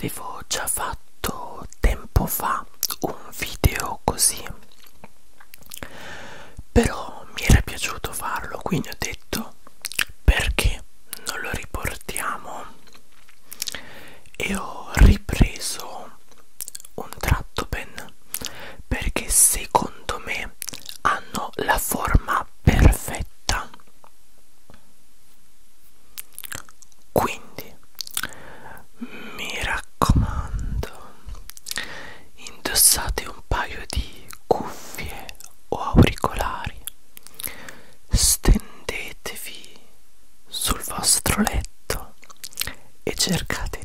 Before. Vostro letto e cercate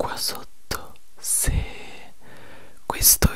qua sotto se questo